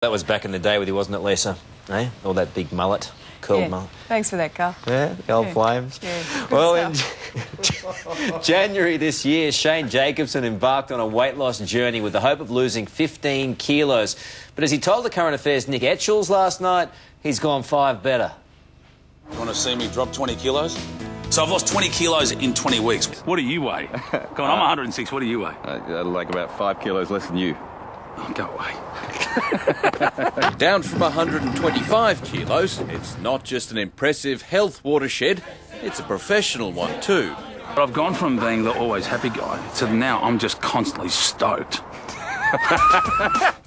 That was back in the day with you, wasn't it, Lisa? Eh? All that big mullet, curled Yeah. mullet. Thanks for that, Karl. Yeah, the old Yeah. flames. Yeah, good well, in January this year, Shane Jacobson embarked on a weight loss journey with the hope of losing 15 kilos. But as he told the current affairs Nick Etchells last night, he's gone five better. You want to see me drop 20 kilos? So I've lost 20 kilos in 20 weeks. What do you weigh? Come on, I'm 106. What do you weigh? Uh, like about five kilos less than you. Oh, go away. Down from 125 kilos, it's not just an impressive health watershed, it's a professional one too. But I've gone from being the always happy guy to now I'm just constantly stoked.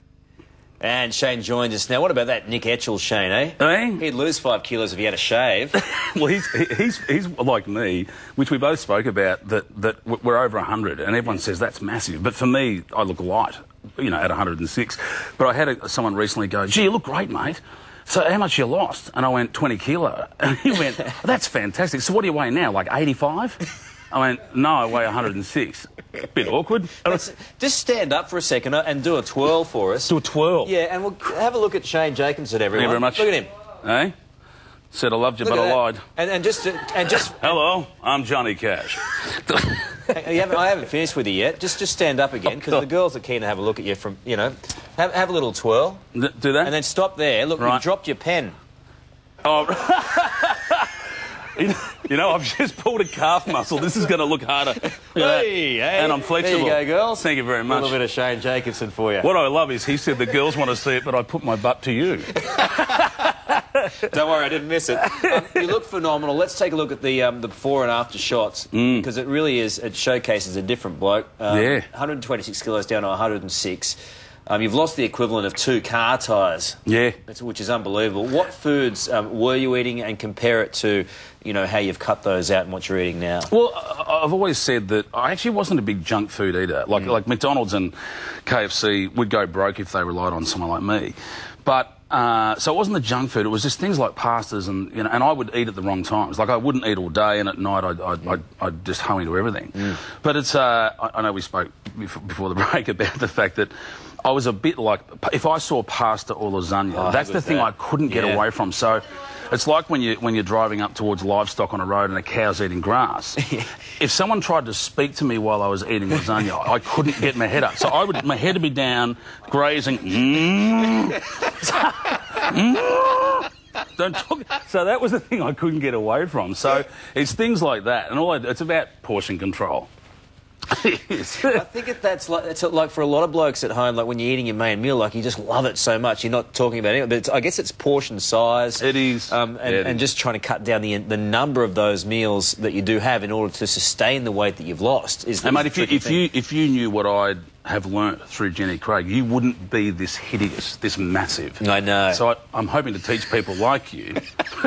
And Shane joins us now. What about that Nick Etchells, Shane, eh? Eh? He'd lose five kilos if he had a shave. Well, he's, he's, he's like me, which we both spoke about, that, that we're over 100, and everyone says that's massive. But for me, I look light, you know, at 106. But I had a, someone recently go, gee, you look great, mate. So how much you lost? And I went, 20 kilo. And he went, that's fantastic. So what do you weigh now, like 85? I went, no, I weigh 106. Bit awkward. Just stand up for a second uh, and do a twirl for us. Do a twirl. Yeah, and we'll have a look at Shane Jacobson, everyone. Thank you very much. Look at him. Hey? Said I loved you, Look but I lied. And, and just, and just, Hello, I'm Johnny Cash. you haven't, I haven't finished with you yet. Just, just stand up again because the girls are keen to have a look at you. From, you know, have, have a little twirl, Do that? and then stop there. Look, you dropped your pen. Oh. you know- I've just pulled a calf muscle. This is going to look harder. Hey, hey. And I'm flexible. There you go, girls. Thank you very much. A little bit of Shane Jacobson for you. What I love is he said the girls want to see it, but I put my butt to you. Don't worry, I didn't miss it. Um, you look phenomenal. Let's take a look at the um, the before and after shots because it really is. It showcases a different bloke. Um, Yeah. 126 kilos down to 106. Um, you've lost the equivalent of two car tyres. Yeah. Which is unbelievable. What foods um, were you eating, and compare it to, you know, how you've cut those out and what you're eating now? Well, I've always said that I actually wasn't a big junk food eater. Like, like McDonald's and KFC would go broke if they relied on someone like me. But uh, so it wasn't the junk food. It was just things like pastas and you know. And I would eat at the wrong times. Like I wouldn't eat all day, and at night I'd, I'd, I'd, I'd just hoe into everything. But it's. Uh, I, I know we spoke before, before the break about the fact that. I was a bit like if I saw pasta or lasagna, Oh, that's the thing that? I couldn't get Yeah. away from. So it's like when you when you're driving up towards livestock on a road and a cow's eating grass. if someone tried to speak to me while I was eating lasagna, I couldn't get my head up. So I would my head would be down, grazing. Mm. Mm. Don't talk. So that was the thing I couldn't get away from. So it's things like that, and all I, it's about portion control. I think it, that's like it's like for a lot of blokes at home, like when you're eating your main meal, like you just love it so much. You're not talking about it, but it's, I guess it's portion size. It is. um, and, Yeah, it and is. just trying to cut down the the number of those meals that you do have in order to sustain the weight that you've lost. Is, And is mate, if you, if thing. you if you knew what I'd have learnt through Jenny Craig, you wouldn't be this hideous, this massive. I know. So I, I'm hoping to teach people like you.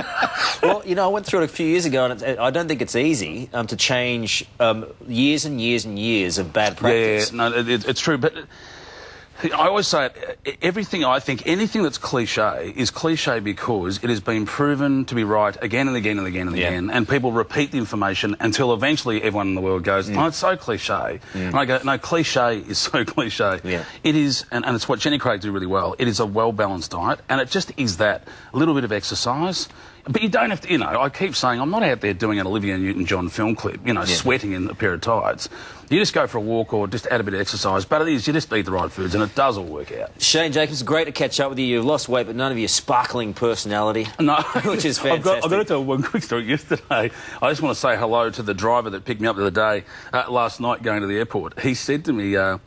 well, you know, I went through it a few years ago, and it's, I don't think it's easy um, to change um, years and years and years of bad practice. yeah, no, it, it- it's true, but. I always say it, everything I think, anything that's cliche is cliche because it has been proven to be right again and again and again and Yeah. again. And people repeat the information until eventually everyone in the world goes, Mm. oh, it's so cliche. And I go, no, cliche is so cliche. Yeah. It is, and, and it's what Jenny Craig do really well. It is a well balanced diet, and it just is that a little bit of exercise. But you don't have to, you know, I keep saying I'm not out there doing an Olivia Newton John film clip, you know, sweating in a pair of tights. You just go for a walk or just add a bit of exercise. But it is, you just eat the right foods, and it does all work out. Shane Jacobs, great to catch up with you. You've lost weight, but none of your sparkling personality. No, Which is fantastic. I've got, I've got to tell one quick story. Yesterday, I just want to say hello to the driver that picked me up the other day, uh, last night going to the airport. He said to me, uh,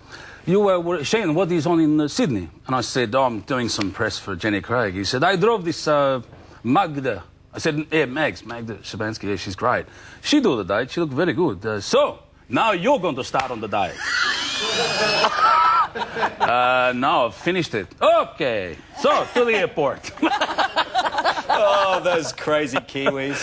you, uh, what- Shane, what is on in uh, Sydney? And I said, oh, I'm doing some press for Jenny Craig. He said, I drove this uh, Magda. I said, yeah, Mags, Magda Szubanski, yeah, she's great. She do the diet, she looked very good. Uh, so, now you're going to start on the diet. uh, no, I've finished it. Okay, so to the airport. Oh, those crazy Kiwis.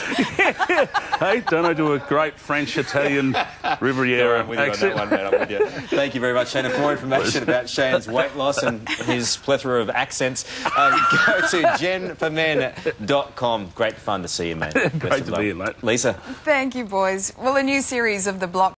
Hey, don't I do a great French Italian Riviera I'm with you on that one, man. I'm with you. Thank you very much, Shane. For more information about Shane's weight loss and his plethora of accents, um, go to jen4men.com. Great fun to see you, man. Best Great to be here, mate. Lisa. Thank you, boys. Well, a new series of the Block